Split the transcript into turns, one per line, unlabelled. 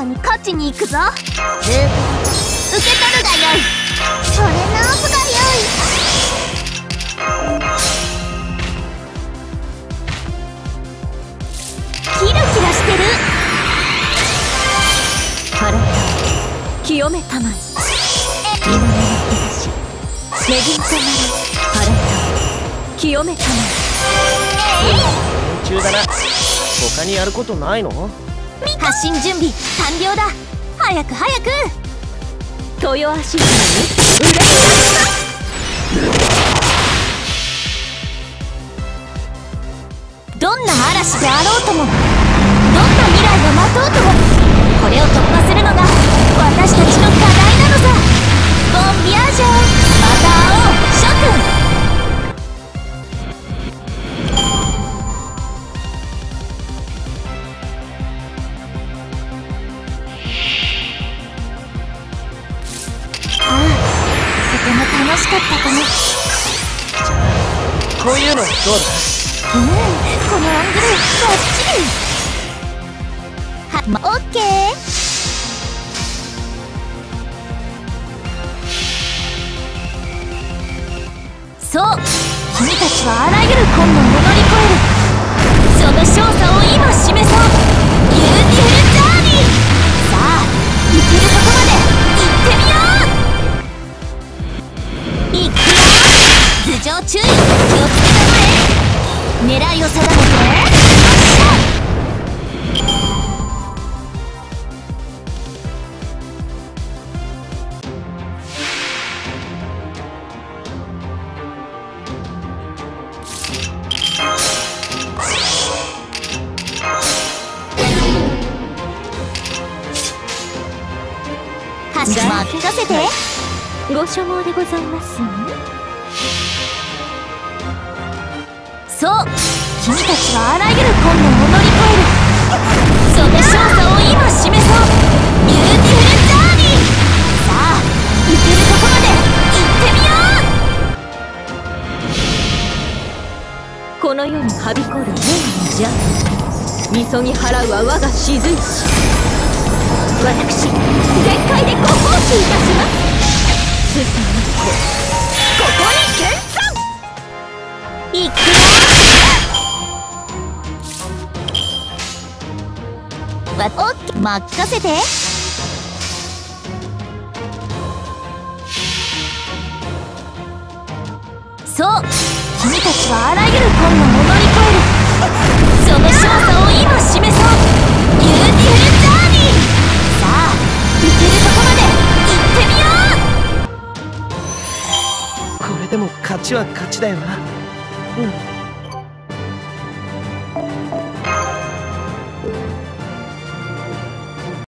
かに勝ちに行くぞ。受け取るがよい。それ直すがよい。キラキラしてる。
腹清めたまえ。今の日差し。恵みとなり腹清めたま
途中だな。他にやることないの？
発進準備完了だ。早く早く。
豊足島に
どんな嵐であろうともどんな未来が待とうともこれを突破するのが私たちの課題なのさ。ボンビアージュ楽しかったかも
こういうのどうだ？
うん、このアングルバッチリ。は、ま、オッケー。そう。君たちはあらゆる困難を乗り越える。その勝者を今示そう。 Beautifulよ頭上注意気をつけたまえ狙いを定めて任せて
ご所望でございます。ね
そう。君たちはあらゆる困難を乗り越える。その勝者を今示そう。ビューティフルジャーニー。さあ行けるとこまで行ってみよう。
この世にはびこる霊の邪みそぎ払うは我が雫石私全開でご奉仕いたします。進む子ここに見参
行く。任せて。そう。君たちはあらゆる困難を乗り越えるその勝者を今示そう。 Beautiful Journey。さあ行けるとこまで行ってみよう。
これでも勝ちは勝ちだよな。うん。